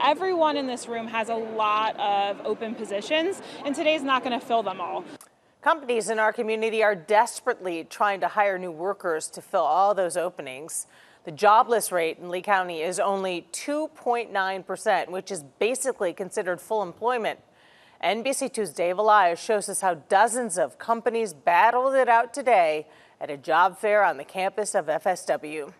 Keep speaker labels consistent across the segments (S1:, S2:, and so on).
S1: Everyone in this room has a lot of open positions, and today's not going to fill them all.
S2: Companies in our community are desperately trying to hire new workers to fill all those openings. The jobless rate in Lee County is only 2.9%, which is basically considered full employment. NBC2's Dave Elias shows us how dozens of companies battled it out today at a job fair on the campus of FSW.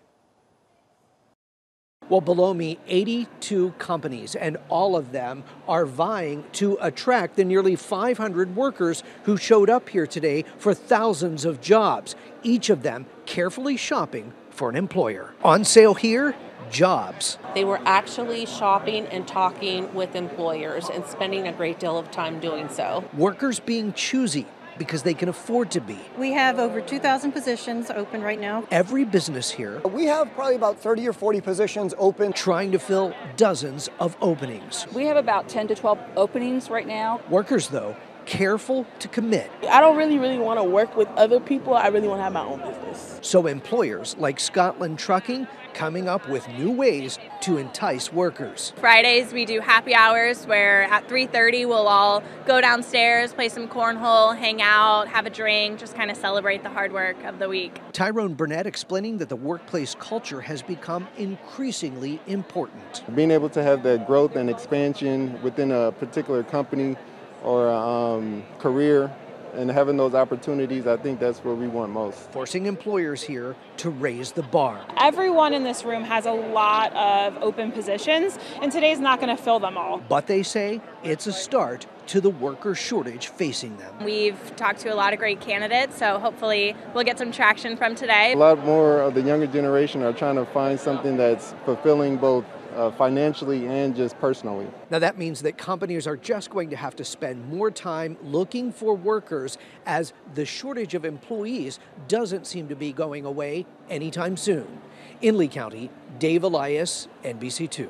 S3: Well, below me, 82 companies, and all of them are vying to attract the nearly 500 workers who showed up here today for thousands of jobs, each of them carefully shopping for an employer. On sale here, jobs.
S4: They were actually shopping and talking with employers and spending a great deal of time doing so.
S3: Workers being choosy because they can afford to be.
S5: We have over 2,000 positions open right now.
S3: Every business here.
S6: We have probably about 30 or 40 positions open.
S3: Trying to fill dozens of openings.
S7: We have about 10 to 12 openings right now.
S3: Workers, though, careful to commit.
S8: I don't really, really want to work with other people. I really want to have my own business.
S3: So employers like Scotlynn Trucking coming up with new ways to entice workers.
S9: Fridays we do happy hours where at 3:30 we'll all go downstairs, play some cornhole, hang out, have a drink, just kind of celebrate the hard work of the week.
S3: Tyrone Burnett explaining that the workplace culture has become increasingly important.
S10: Being able to have that growth and expansion within a particular company or um, career and having those opportunities, I think that's where we want most.
S3: Forcing employers here to raise the bar.
S1: Everyone in this room has a lot of open positions, and today's not going to fill them all.
S3: But they say it's a start to the worker shortage facing them.
S9: We've talked to a lot of great candidates, so hopefully we'll get some traction from today.
S10: A lot more of the younger generation are trying to find something that's fulfilling both uh, financially and just personally.
S3: Now, that means that companies are just going to have to spend more time looking for workers as the shortage of employees doesn't seem to be going away anytime soon. In Lee County, Dave Elias, NBC2.